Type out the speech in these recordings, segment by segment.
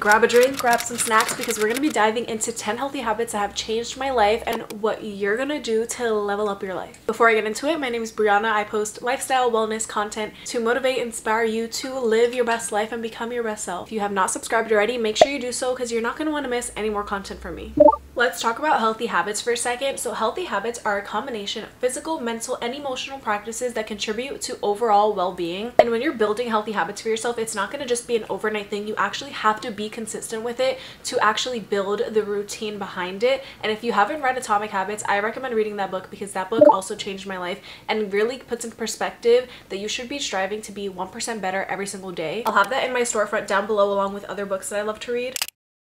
grab a drink, grab some snacks because we're going to be diving into 10 healthy habits that have changed my life and what you're going to do to level up your life. Before I get into it, my name is Brianna. I post lifestyle wellness content to motivate, inspire you to live your best life and become your best self. If you have not subscribed already, make sure you do so because you're not going to want to miss any more content from me. Let's talk about healthy habits for a second. So, healthy habits are a combination of physical, mental, and emotional practices that contribute to overall well being. And when you're building healthy habits for yourself, it's not going to just be an overnight thing. You actually have to be consistent with it to actually build the routine behind it. And if you haven't read Atomic Habits, I recommend reading that book because that book also changed my life and really puts in perspective that you should be striving to be 1% better every single day. I'll have that in my storefront down below along with other books that I love to read.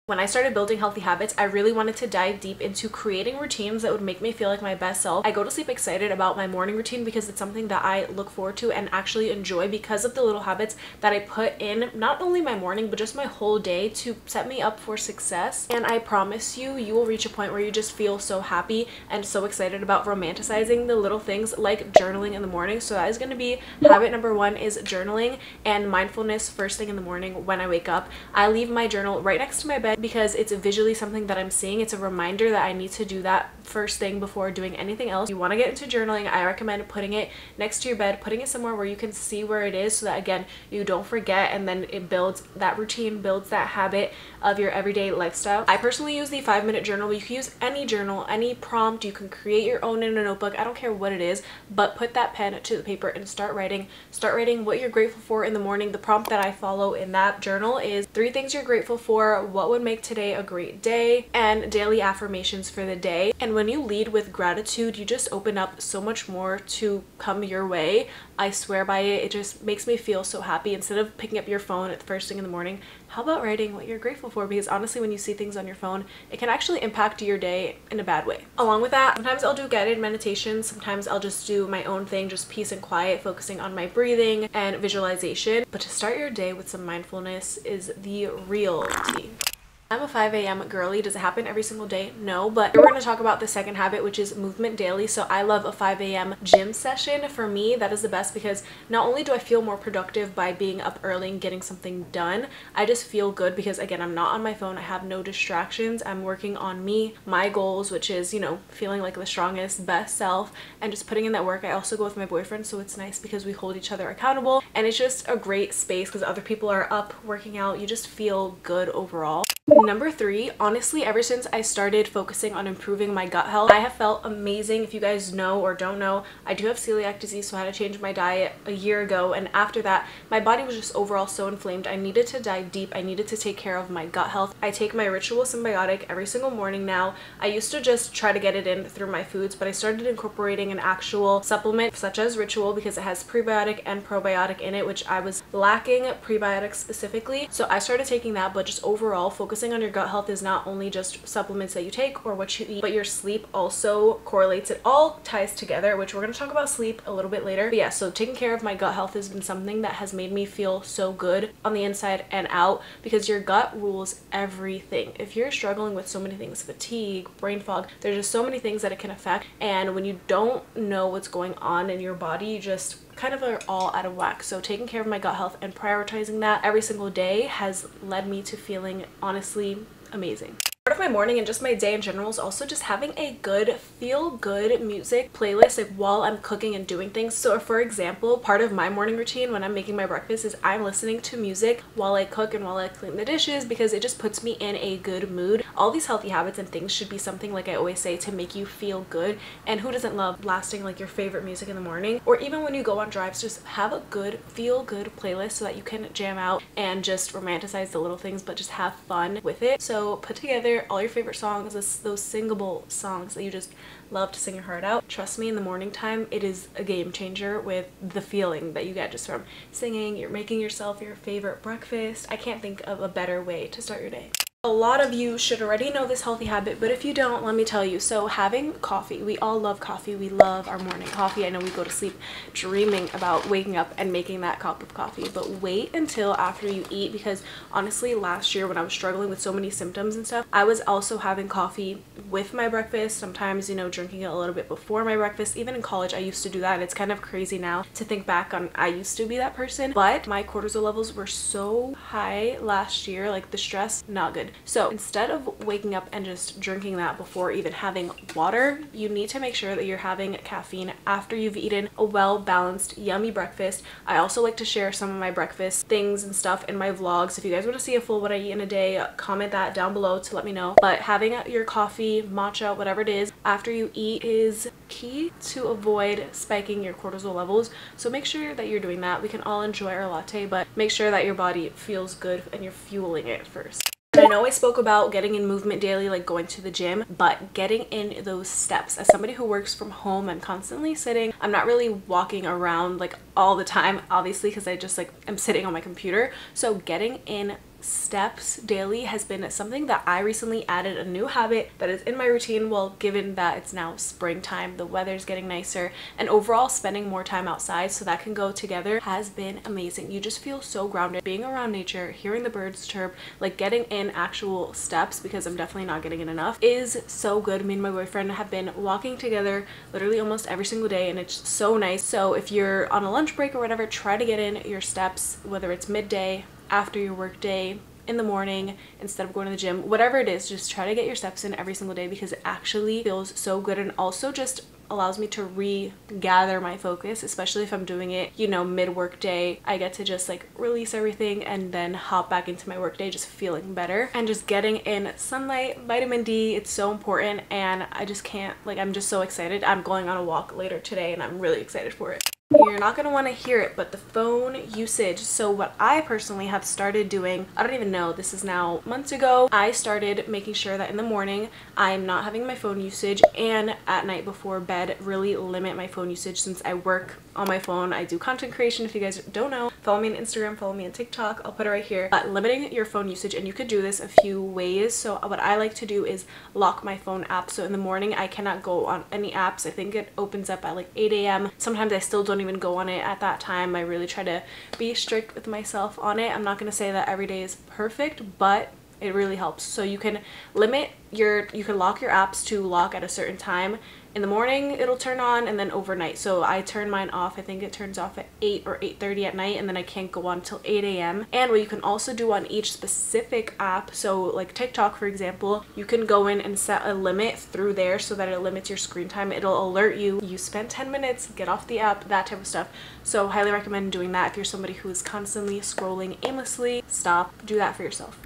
When I started building healthy habits, I really wanted to dive deep into creating routines that would make me feel like my best self. I go to sleep excited about my morning routine because it's something that I look forward to and actually enjoy because of the little habits that I put in not only my morning but just my whole day to set me up for success. And I promise you, you will reach a point where you just feel so happy and so excited about romanticizing the little things like journaling in the morning. So that is going to be habit number one is journaling and mindfulness first thing in the morning when I wake up. I leave my journal right next to my bed because it's visually something that I'm seeing. It's a reminder that I need to do that first thing before doing anything else. If you want to get into journaling, I recommend putting it next to your bed, putting it somewhere where you can see where it is so that again, you don't forget and then it builds that routine, builds that habit of your everyday lifestyle. I personally use the five minute journal, you can use any journal, any prompt. You can create your own in a notebook. I don't care what it is, but put that pen to the paper and start writing. Start writing what you're grateful for in the morning. The prompt that I follow in that journal is three things you're grateful for, what would make today a great day, and daily affirmations for the day. And when you lead with gratitude, you just open up so much more to come your way. I swear by it. It just makes me feel so happy. Instead of picking up your phone at the first thing in the morning, how about writing what you're grateful for? Because honestly, when you see things on your phone, it can actually impact your day in a bad way. Along with that, sometimes I'll do guided meditations. Sometimes I'll just do my own thing, just peace and quiet, focusing on my breathing and visualization. But to start your day with some mindfulness is the real tea. I'm a 5 a.m. girly. Does it happen every single day? No, but we're going to talk about the second habit, which is movement daily. So I love a 5 a.m. gym session. For me, that is the best because not only do I feel more productive by being up early and getting something done, I just feel good because again, I'm not on my phone. I have no distractions. I'm working on me, my goals, which is, you know, feeling like the strongest, best self and just putting in that work. I also go with my boyfriend, so it's nice because we hold each other accountable and it's just a great space because other people are up working out. You just feel good overall. Number three, honestly, ever since I started focusing on improving my gut health, I have felt amazing. If you guys know or don't know, I do have celiac disease, so I had to change my diet a year ago. And after that, my body was just overall so inflamed. I needed to dive deep. I needed to take care of my gut health. I take my Ritual Synbiotic every single morning now. I used to just try to get it in through my foods, but I started incorporating an actual supplement such as Ritual because it has prebiotic and probiotic in it, which I was lacking prebiotics specifically. So I started taking that, but just overall focus focusing on your gut health is not only just supplements that you take or what you eat, but your sleep also correlates. It all ties together, which we're going to talk about sleep a little bit later. But yeah, so taking care of my gut health has been something that has made me feel so good on the inside and out because your gut rules everything. If you're struggling with so many things, fatigue, brain fog, there's just so many things that it can affect. And when you don't know what's going on in your body, you just kind of are all out of whack. So taking care of my gut health and prioritizing that every single day has led me to feeling honestly amazing my morning and just my day in general is also just having a good feel good music playlist like while I'm cooking and doing things. So for example, part of my morning routine when I'm making my breakfast is I'm listening to music while I cook and while I clean the dishes because it just puts me in a good mood. All these healthy habits and things should be something like I always say to make you feel good and who doesn't love blasting like your favorite music in the morning or even when you go on drives just have a good feel good playlist so that you can jam out and just romanticize the little things but just have fun with it. So put together all your favorite songs, those singable songs that you just love to sing your heart out. Trust me, in the morning time, it is a game changer with the feeling that you get just from singing, you're making yourself your favorite breakfast. I can't think of a better way to start your day. A lot of you should already know this healthy habit, but if you don't, let me tell you. So having coffee, we all love coffee. We love our morning coffee. I know we go to sleep dreaming about waking up and making that cup of coffee, but wait until after you eat because honestly, last year when I was struggling with so many symptoms and stuff, I was also having coffee with my breakfast, sometimes, you know, drinking it a little bit before my breakfast. Even in college, I used to do that. And it's kind of crazy now to think back on I used to be that person, but my cortisol levels were so high last year, like the stress, not good. So instead of waking up and just drinking that before even having water, you need to make sure that you're having caffeine after you've eaten a well-balanced, yummy breakfast. I also like to share some of my breakfast things and stuff in my vlogs. If you guys want to see a full what I eat in a day, comment that down below to let me know. But having your coffee, matcha, whatever it is, after you eat is key to avoid spiking your cortisol levels. So make sure that you're doing that. We can all enjoy our latte, but make sure that your body feels good and you're fueling it first. I know I spoke about getting in movement daily, like going to the gym, but getting in those steps. As somebody who works from home, I'm constantly sitting. I'm not really walking around like all the time, obviously, because I just like am sitting on my computer. So getting in steps daily has been something that I recently added a new habit that is in my routine. Well given that it's now springtime the weather's getting nicer and overall spending more time outside so that can go together has been amazing. You just feel so grounded. Being around nature hearing the birds chirp like getting in actual steps because I'm definitely not getting in enough is so good. Me and my boyfriend have been walking together literally almost every single day and it's so nice. So if you're on a lunch break or whatever try to get in your steps whether it's midday after your work day in the morning instead of going to the gym whatever it is just try to get your steps in every single day because it actually feels so good and also just allows me to regather my focus especially if i'm doing it you know mid work day. I get to just like release everything and then hop back into my work day just feeling better and just getting in sunlight vitamin d it's so important and i just can't like i'm just so excited. I'm going on a walk later today and i'm really excited for it you're not going to want to hear it, but the phone usage. So what I personally have started doing, I don't even know, this is now months ago, I started making sure that in the morning I'm not having my phone usage and at night before bed really limit my phone usage since I work on my phone. I do content creation. If you guys don't know, follow me on Instagram, follow me on TikTok. I'll put it right here. But limiting your phone usage and you could do this a few ways. So what I like to do is lock my phone app. So in the morning, I cannot go on any apps. I think it opens up at like 8 a.m. Sometimes I still don't even go on it at that time. I really try to be strict with myself on it. I'm not going to say that every day is perfect, but it really helps. So you can limit your you can lock your apps to lock at a certain time. In the morning it'll turn on and then overnight. So i turn mine off. I think it turns off at 8 or 8 30 at night and then i can't go on until 8 a.m and what you can also do on each specific app so like tiktok for example you can go in and set a limit through there so that it limits your screen time. It'll alert you you spent 10 minutes get off the app that type of stuff. So highly recommend doing that if you're somebody who is constantly scrolling aimlessly. Stop. Do that for yourself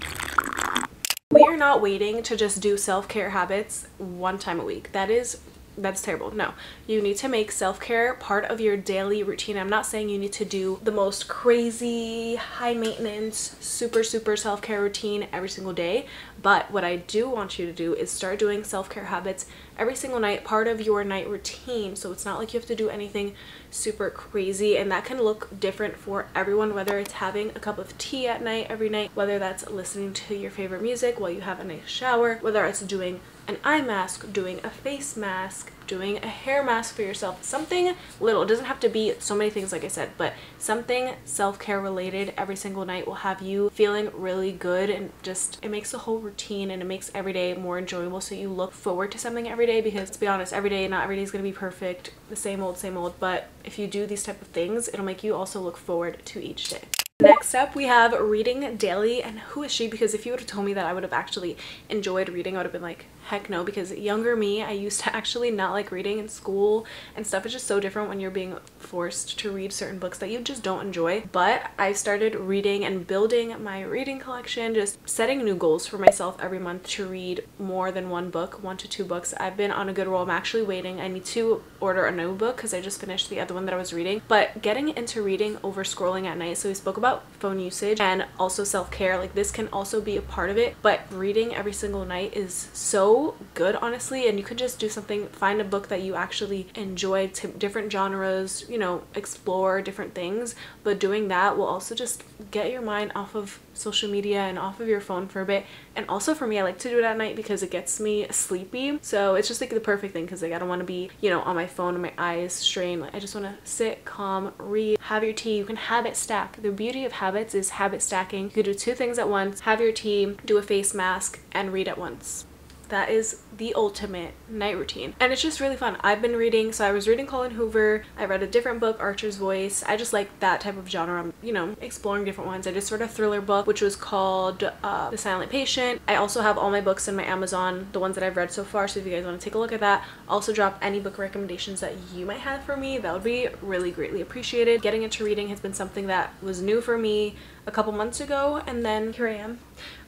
we are not waiting to just do self-care habits one time a week. That is that's terrible. No, you need to make self-care part of your daily routine. I'm not saying you need to do the most crazy, high maintenance, super, super self-care routine every single day. But what I do want you to do is start doing self-care habits every single night, part of your night routine. So it's not like you have to do anything super crazy and that can look different for everyone, whether it's having a cup of tea at night every night, whether that's listening to your favorite music while you have a nice shower, whether it's doing an eye mask, doing a face mask, doing a hair mask for yourself, something little. It doesn't have to be so many things like I said, but something self-care related every single night will have you feeling really good and just it makes the whole routine and it makes every day more enjoyable. So you look forward to something every day because to be honest, every day, not every day is going to be perfect, the same old, same old, but if you do these type of things, it'll make you also look forward to each day. Next up, we have reading daily. And who is she? Because if you would have told me that I would have actually enjoyed reading, I would have been like, heck no. Because younger me, I used to actually not like reading in school and stuff. It's just so different when you're being forced to read certain books that you just don't enjoy. But I started reading and building my reading collection, just setting new goals for myself every month to read more than one book, one to two books. I've been on a good roll. I'm actually waiting. I need to order a new book because I just finished the other one that I was reading. But getting into reading over scrolling at night. So we spoke about about phone usage and also self-care like this can also be a part of it but reading every single night is so good honestly and you could just do something find a book that you actually enjoy different genres you know explore different things. But doing that will also just get your mind off of social media and off of your phone for a bit. And also for me I like to do it at night because it gets me sleepy. So it's just like the perfect thing because like I don't want to be you know on my phone and my eyes strain like I just want to sit calm read have your tea. You can habit stack. The beauty of habits is habit stacking. You can do two things at once. Have your tea do a face mask and read at once that is the ultimate night routine. And it's just really fun. I've been reading so i was reading Colleen Hoover. I read a different book archer's voice. I just like that type of genre. I'm you know exploring different ones. I just read a thriller book which was called uh, the silent patient. I also have all my books in my amazon the ones that i've read so far. So if you guys want to take a look at that also drop any book recommendations that you might have for me. That would be really greatly appreciated. Getting into reading has been something that was new for me a couple months ago and then here I am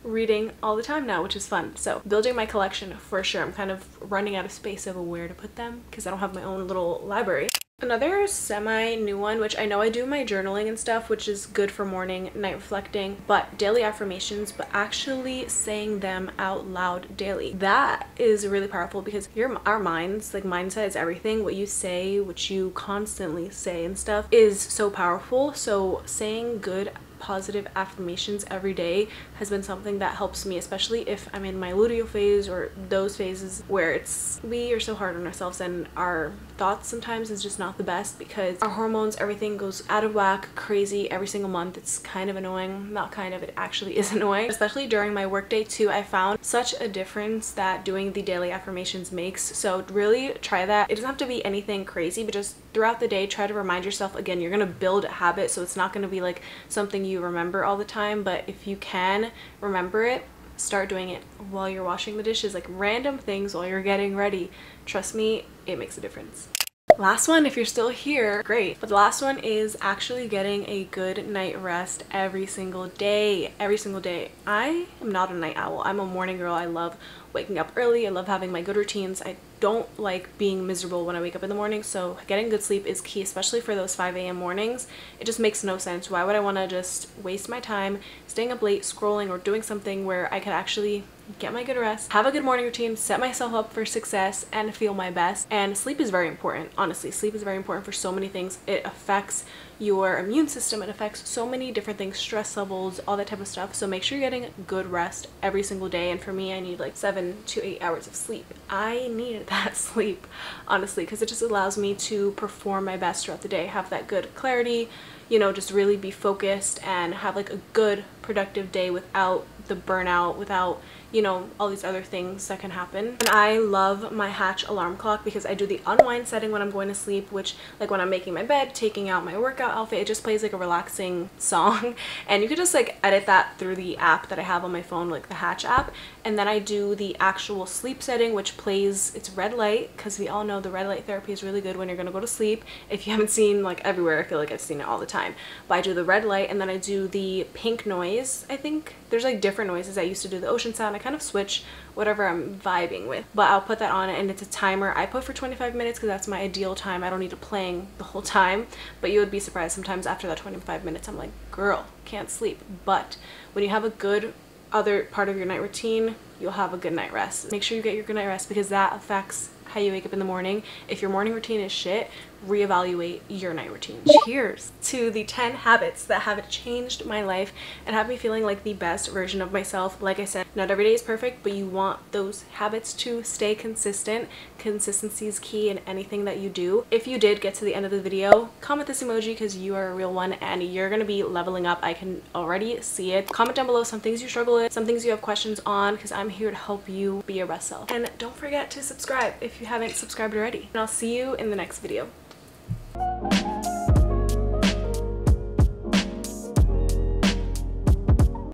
reading all the time now which is fun so building my collection for sure I'm kind of running out of space of where to put them because I don't have my own little library Another semi new one, which I know I do my journaling and stuff, which is good for morning, night reflecting, but daily affirmations, but actually saying them out loud daily. That is really powerful because your our minds, like mindset is everything. What you say, what you constantly say and stuff is so powerful. So saying good positive affirmations every day has been something that helps me especially if i'm in my luteal phase or those phases where it's we are so hard on ourselves and our thoughts sometimes is just not the best because our hormones everything goes out of whack crazy every single month. It's kind of annoying. Not kind of it actually is annoying. Especially during my workday too i found such a difference that doing the daily affirmations makes. So really try that. It doesn't have to be anything crazy but just throughout the day try to remind yourself again you're gonna build a habit so it's not gonna be like something you remember all the time but if you can remember it start doing it while you're washing the dishes like random things while you're getting ready trust me it makes a difference Last one, if you're still here, great. But the last one is actually getting a good night rest every single day. Every single day. I am not a night owl. I'm a morning girl. I love waking up early. I love having my good routines. I don't like being miserable when I wake up in the morning. So getting good sleep is key, especially for those 5 a.m. mornings. It just makes no sense. Why would I want to just waste my time staying up late, scrolling, or doing something where I could actually get my good rest, have a good morning routine, set myself up for success, and feel my best. And sleep is very important. Honestly, sleep is very important for so many things. It affects your immune system. It affects so many different things, stress levels, all that type of stuff. So make sure you're getting good rest every single day. And for me, I need like seven to eight hours of sleep. I need that sleep, honestly, because it just allows me to perform my best throughout the day, have that good clarity, you know, just really be focused and have like a good productive day without the burnout, without you know, all these other things that can happen. And I love my Hatch alarm clock because I do the unwind setting when I'm going to sleep, which like when I'm making my bed, taking out my workout outfit, it just plays like a relaxing song. And you could just like edit that through the app that I have on my phone, like the Hatch app. And then I do the actual sleep setting, which plays, it's red light, because we all know the red light therapy is really good when you're to go to sleep. If you haven't seen like everywhere, I feel like I've seen it all the time. But I do the red light and then I do the pink noise, I think. There's like different noises. I used to do the ocean sound. Kind of switch whatever I'm vibing with. But I'll put that on and it's a timer. I put for 25 minutes because that's my ideal time. I don't need it playing the whole time. But you would be surprised sometimes after that 25 minutes I'm like, girl, can't sleep. But when you have a good other part of your night routine, you'll have a good night rest. Make sure you get your good night rest because that affects how you wake up in the morning. If your morning routine is shit, reevaluate your night routine. Cheers to the 10 habits that have changed my life and have me feeling like the best version of myself. Like I said, not every day is perfect, but you want those habits to stay consistent. Consistency is key in anything that you do. If you did get to the end of the video, comment this emoji because you are a real one and you're to be leveling up. I can already see it. Comment down below some things you struggle with, some things you have questions on because I'm here to help you be your best self. And don't forget to subscribe if you haven't subscribed already. And I'll see you in the next video.